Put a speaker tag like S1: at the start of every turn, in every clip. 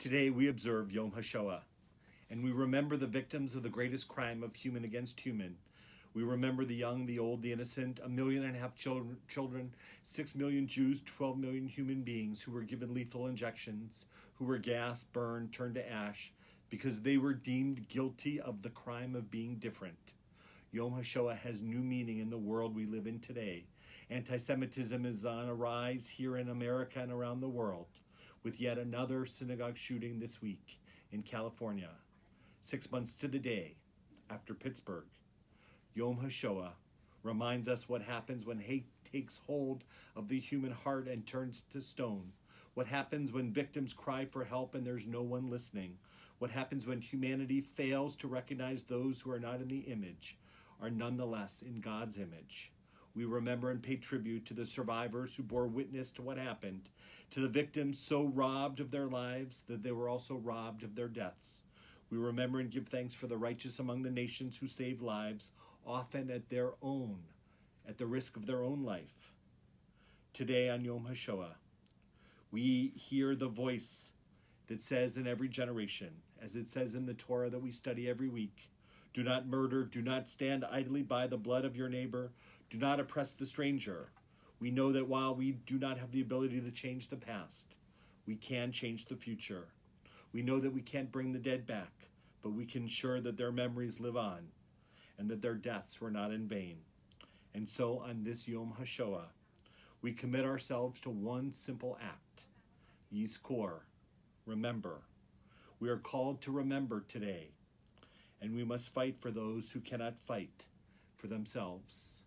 S1: Today we observe Yom HaShoah, and we remember the victims of the greatest crime of human against human. We remember the young, the old, the innocent, a million and a half children, six million Jews, 12 million human beings who were given lethal injections, who were gassed, burned, turned to ash, because they were deemed guilty of the crime of being different. Yom HaShoah has new meaning in the world we live in today. Anti Semitism is on a rise here in America and around the world, with yet another synagogue shooting this week in California, six months to the day after Pittsburgh. Yom HaShoah reminds us what happens when hate takes hold of the human heart and turns to stone. What happens when victims cry for help and there's no one listening. What happens when humanity fails to recognize those who are not in the image, are nonetheless in God's image. We remember and pay tribute to the survivors who bore witness to what happened, to the victims so robbed of their lives that they were also robbed of their deaths. We remember and give thanks for the righteous among the nations who saved lives, often at their own, at the risk of their own life. Today on Yom HaShoah, we hear the voice that says in every generation, as it says in the Torah that we study every week, do not murder, do not stand idly by the blood of your neighbor, do not oppress the stranger. We know that while we do not have the ability to change the past, we can change the future. We know that we can't bring the dead back, but we can ensure that their memories live on and that their deaths were not in vain. And so on this Yom HaShoah, we commit ourselves to one simple act Yizkor, remember. We are called to remember today, and we must fight for those who cannot fight for themselves.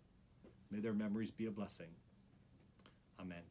S1: May their memories be a blessing. Amen.